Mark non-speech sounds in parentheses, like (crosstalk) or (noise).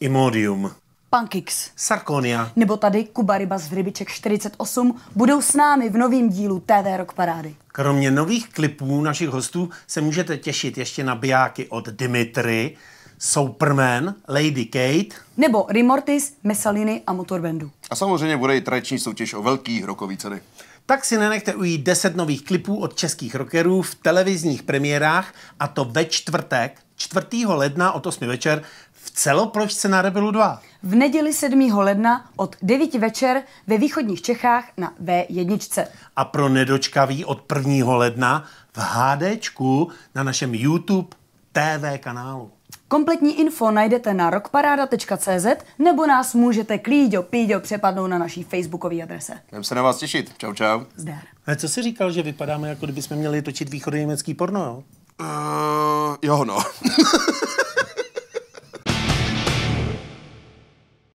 Imodium, Pankix. Sarkonia, Nebo tady Kuba Rybas v Rybiček 48 budou s námi v novém dílu TV Rock Parády. Kromě nových klipů našich hostů se můžete těšit ještě na bijáky od Dimitry, Superman, Lady Kate, Nebo Rimortis, Messaliny a Motorbandu. A samozřejmě bude i tradiční soutěž o velký rokový ceny. tak si nenechte ujít 10 nových klipů od českých rockerů v televizních premiérách a to ve čtvrtek 4. ledna od 8 večer v celoplošce na Rebelu 2. V neděli 7. ledna od 9 večer ve východních Čechách na V1. A pro nedočkavý od 1. ledna v HDčku na našem YouTube TV kanálu. Kompletní info najdete na rockparáda.cz nebo nás můžete klíďo píďo přepadnout na naší facebookové adrese. Budeme se na vás těšit. Čau, čau. Zdar. Ale co jsi říkal, že vypadáme, jako kdybychom měli točit východoněmecký porno, jo? Uh, jo, no. (laughs)